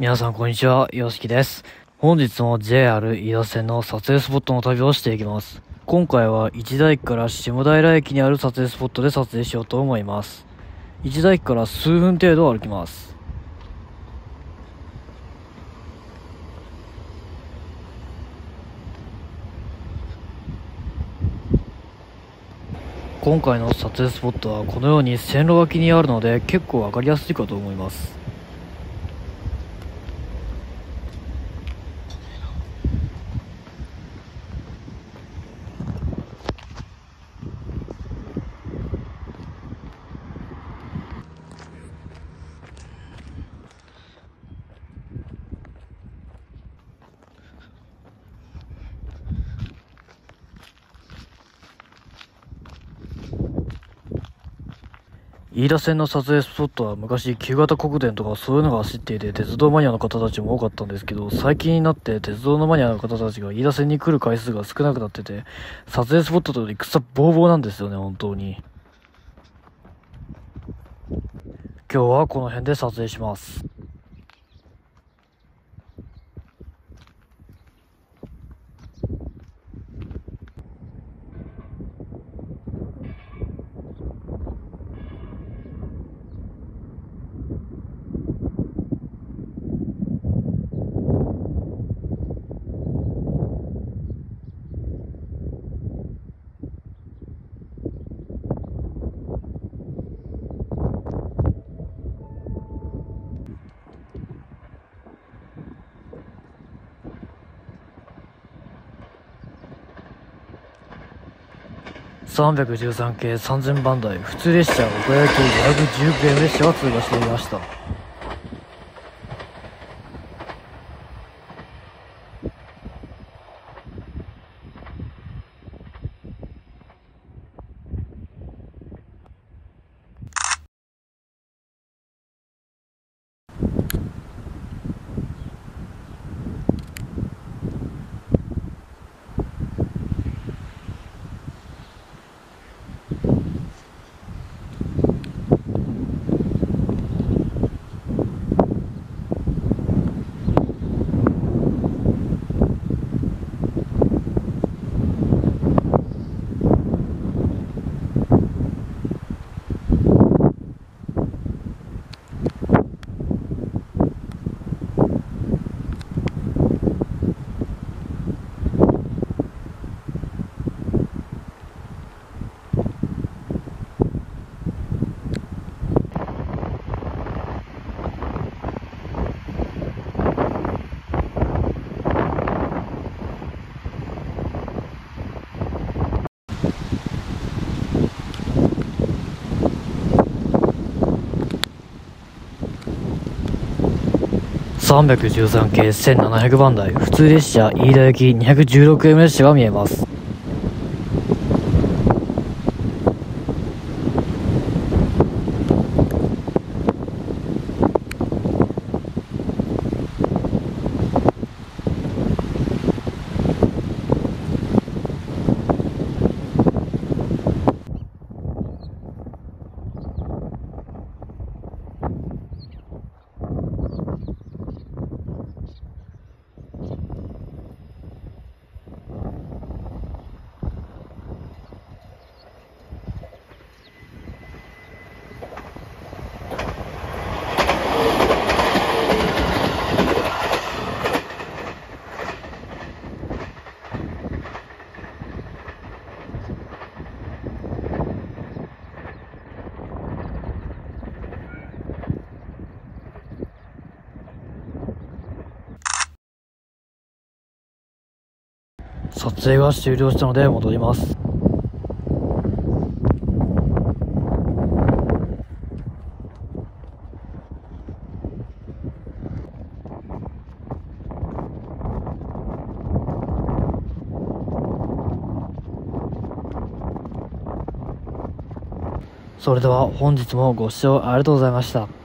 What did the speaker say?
皆さんこんにちは、よしきです。本日も JR 飯田線の撮影スポットの旅をしていきます。今回は一田駅から下平駅にある撮影スポットで撮影しようと思います。一田駅から数分程度歩きます。今回の撮影スポットはこのように線路脇にあるので結構わかりやすいかと思います。飯田線の撮影スポットは昔旧型国電とかそういうのが走っていて鉄道マニアの方たちも多かったんですけど最近になって鉄道のマニアの方たちが飯田線に来る回数が少なくなってて撮影スポットという草ボーボーなんですよね本当に。今日はこの辺で撮影します。313系3000番台普通列車岡山駅219円列車が通過していました。313系1700番台普通列車飯田行き216円列車が見えます。撮影が終了したので戻ります。それでは本日もご視聴ありがとうございました。